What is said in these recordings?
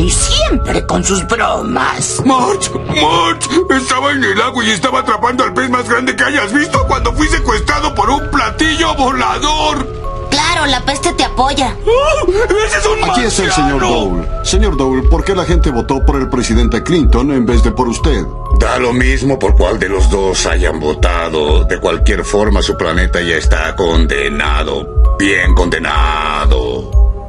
Billy, siempre con sus bromas. March, March, estaba en el agua y estaba atrapando al pez más grande que hayas visto cuando fui secuestrado por un platillo volador. Claro, la peste te apoya. ¡Oh! ¡Ese es un Aquí está el señor! Dole. Señor Dole, ¿por qué la gente votó por el presidente Clinton en vez de por usted? Da lo mismo por cuál de los dos hayan votado. De cualquier forma, su planeta ya está condenado. Bien condenado.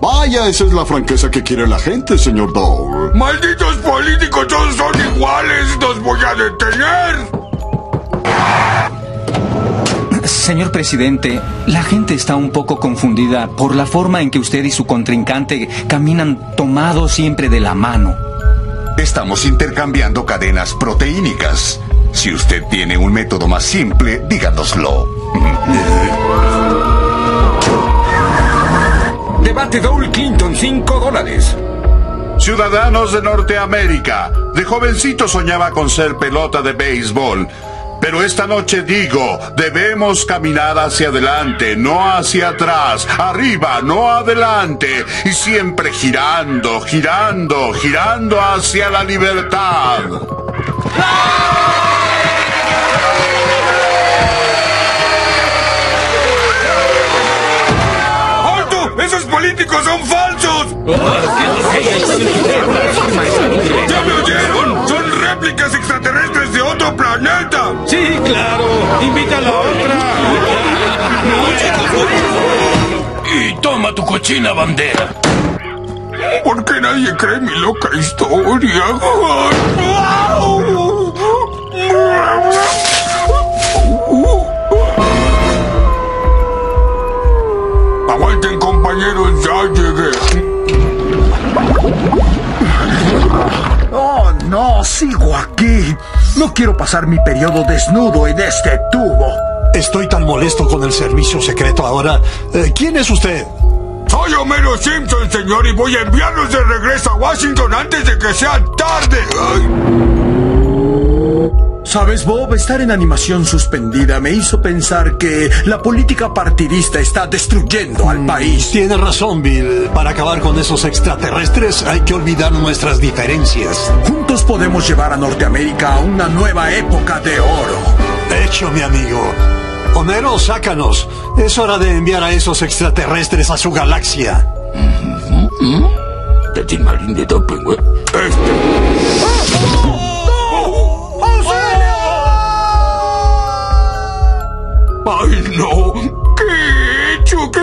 Vaya, esa es la franqueza que quiere la gente, señor Dole. ¡Malditos políticos, todos son iguales! ¡Los voy a detener! Señor presidente, la gente está un poco confundida por la forma en que usted y su contrincante caminan tomados siempre de la mano. Estamos intercambiando cadenas proteínicas. Si usted tiene un método más simple, díganoslo. Debate Dole Clinton, 5 dólares. Ciudadanos de Norteamérica, de jovencito soñaba con ser pelota de béisbol. Pero esta noche digo, debemos caminar hacia adelante, no hacia atrás, arriba, no adelante, y siempre girando, girando, girando hacia la libertad. Políticos son falsos! ¡Ya me oyeron! ¡Son réplicas extraterrestres de otro planeta! Sí, claro. Invita a la otra. Y toma tu cochina bandera. ¿Por qué nadie cree mi loca historia? Aguanten compañeros, ya llegué. Oh, no, sigo aquí. No quiero pasar mi periodo desnudo en este tubo. Estoy tan molesto con el servicio secreto ahora. Eh, ¿Quién es usted? Soy Homero Simpson, señor, y voy a enviarlos de regreso a Washington antes de que sea tarde. Ay. Sabes, Bob, estar en animación suspendida me hizo pensar que la política partidista está destruyendo al país. Tiene razón, Bill. Para acabar con esos extraterrestres hay que olvidar nuestras diferencias. Juntos podemos llevar a Norteamérica a una nueva época de oro. Hecho, mi amigo. Homero, sácanos. Es hora de enviar a esos extraterrestres a su galaxia. Marín de Doppelweb. Este.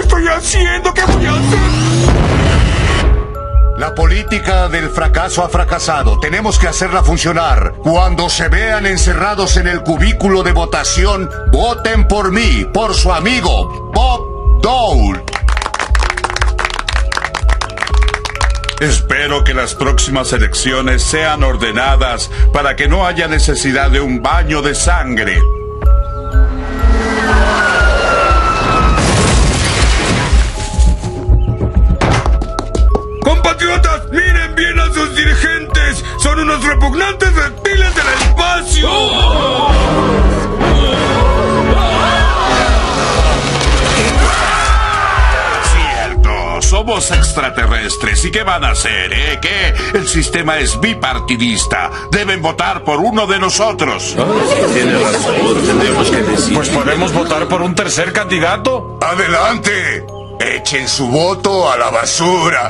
Estoy haciendo? ¿Qué voy a hacer? La política del fracaso ha fracasado. Tenemos que hacerla funcionar. Cuando se vean encerrados en el cubículo de votación, voten por mí, por su amigo, Bob Dole. Espero que las próximas elecciones sean ordenadas para que no haya necesidad de un baño de sangre. ¡Compatriotas! ¡Miren bien a sus dirigentes! ¡Son unos repugnantes reptiles del espacio! Cierto, somos extraterrestres. ¿Y qué van a hacer, eh? ¿Qué? El sistema es bipartidista. Deben votar por uno de nosotros. Tiene razón, tendremos que decir. Pues podemos votar por un tercer candidato. ¡Adelante! Echen su voto a la basura.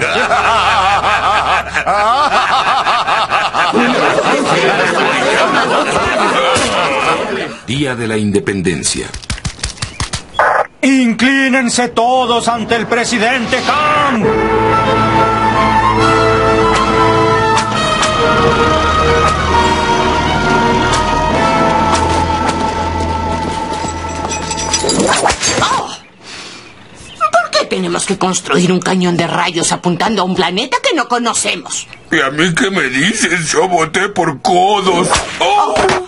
Día de la Independencia. Inclínense todos ante el presidente Ham. Tenemos que construir un cañón de rayos apuntando a un planeta que no conocemos? ¿Y a mí qué me dices? Yo voté por codos. ¡Oh!